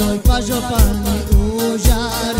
doi pa jopani ujar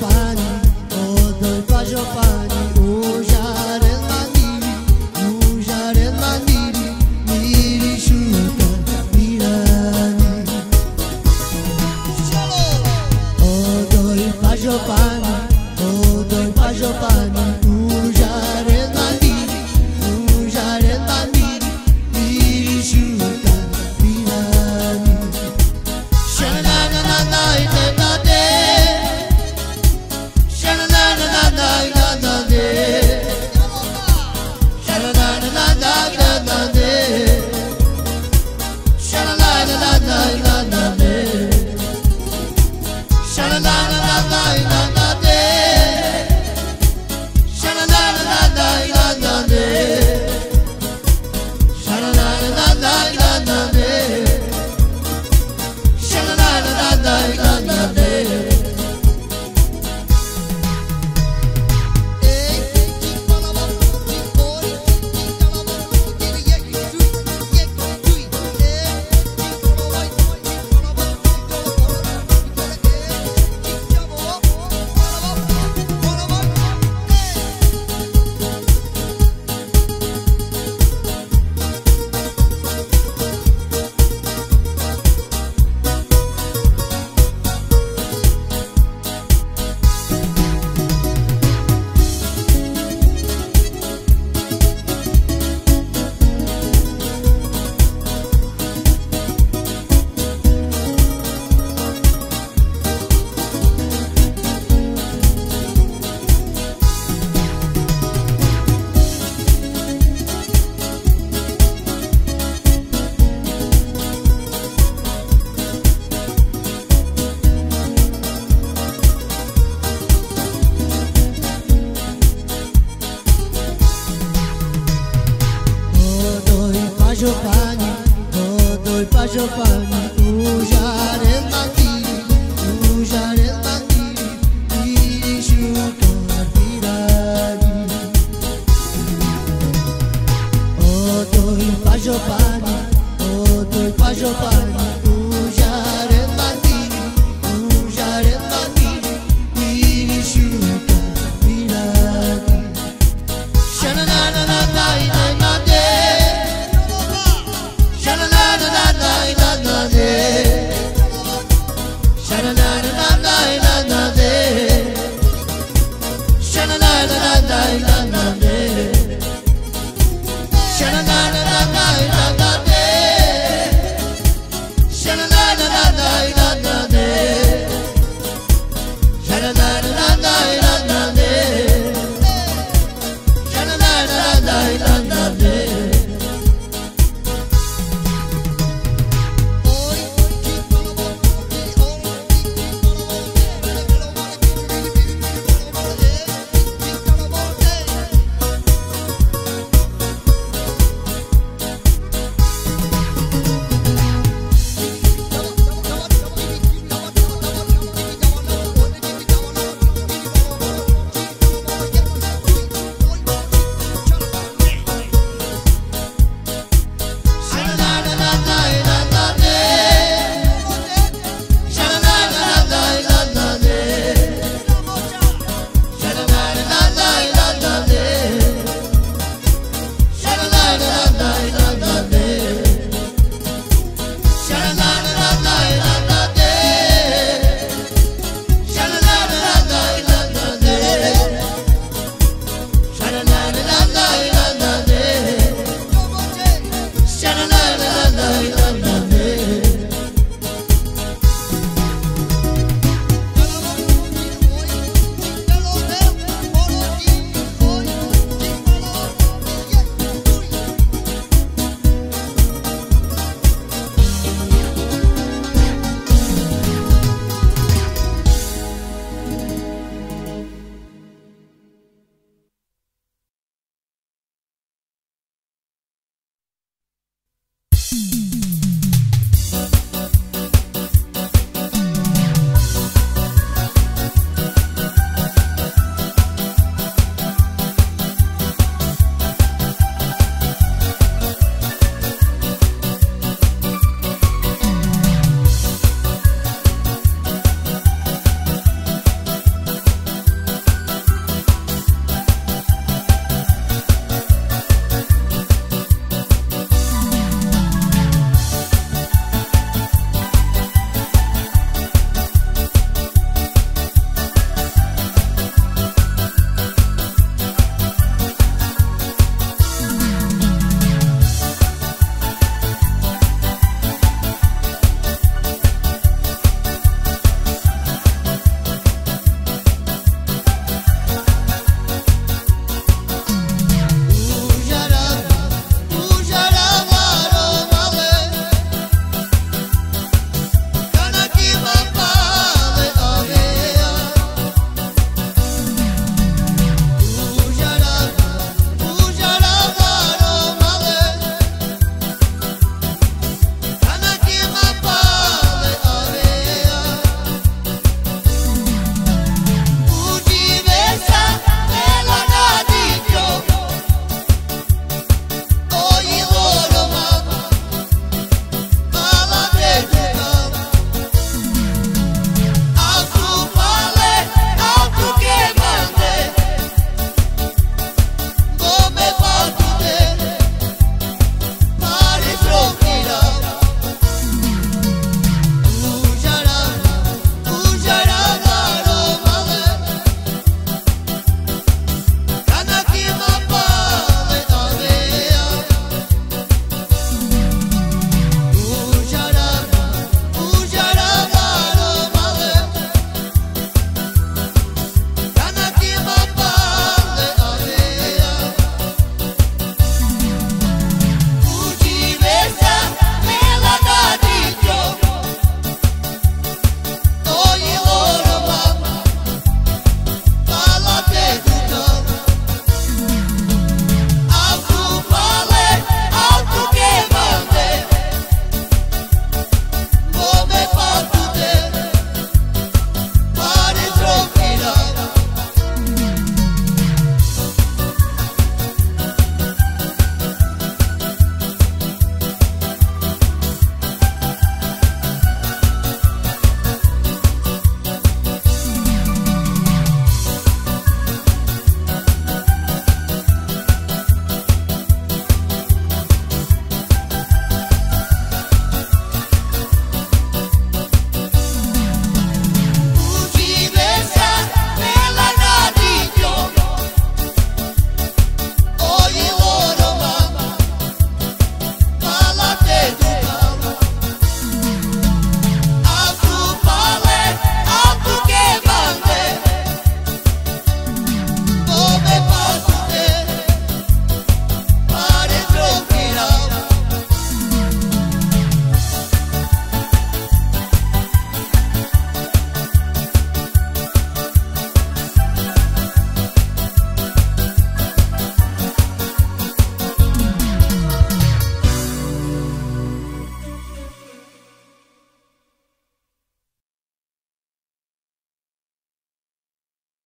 Pajopani, Odoi Pajopani, Ujare